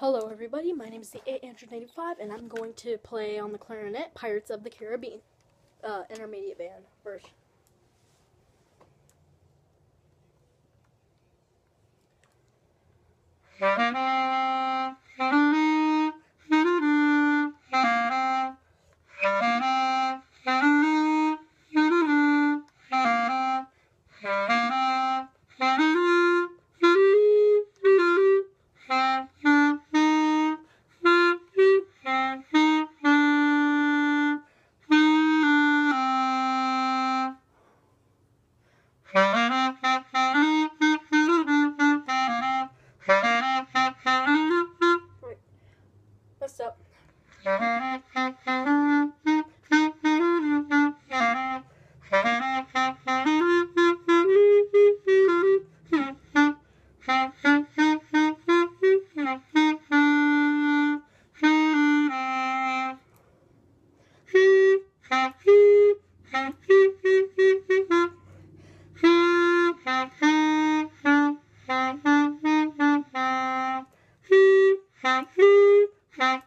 Hello, everybody. My name is the 885, and I'm going to play on the clarinet Pirates of the Caribbean, uh, intermediate band version. What's up? Happy 嗨